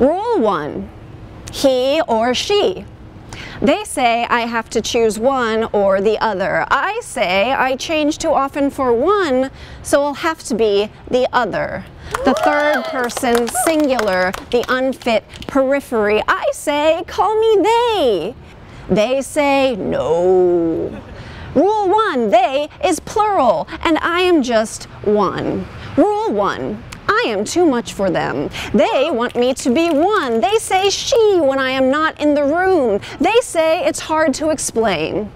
Rule one, he or she. They say I have to choose one or the other. I say I change too often for one, so I'll have to be the other. The third person singular, the unfit periphery. I say call me they. They say no. Rule one, they is plural, and I am just one. Rule one, am too much for them. They want me to be one. They say she when I am not in the room. They say it's hard to explain.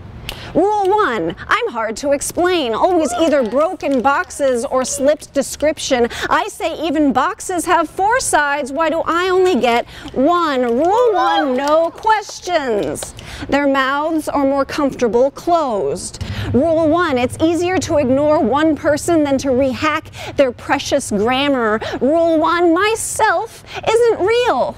Rule one, I'm hard to explain. Always either broken boxes or slipped description. I say even boxes have four sides. Why do I only get one? Rule one, no questions. Their mouths are more comfortable closed. Rule one, it's easier to ignore one person than to rehack their precious grammar. Rule one, myself isn't real.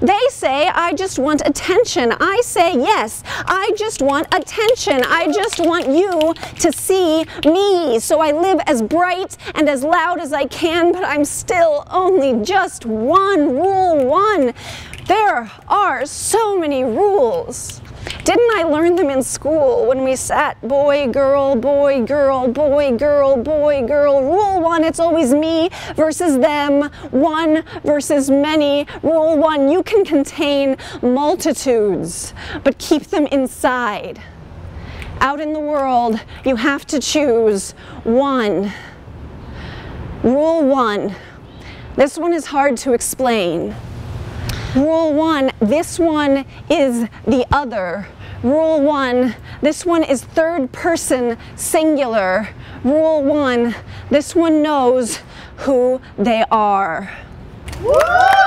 They say, I just want attention. I say, yes, I just want attention. I just want you to see me. So I live as bright and as loud as I can, but I'm still only just one. Rule one. There are so many rules. Didn't I learn them in school when we sat boy, girl, boy, girl, boy, girl, boy, girl? Rule one, it's always me versus them, one versus many. Rule one, you can contain multitudes, but keep them inside. Out in the world, you have to choose one. Rule one, this one is hard to explain. Rule one, this one is the other. Rule one, this one is third person singular. Rule one, this one knows who they are. Woo!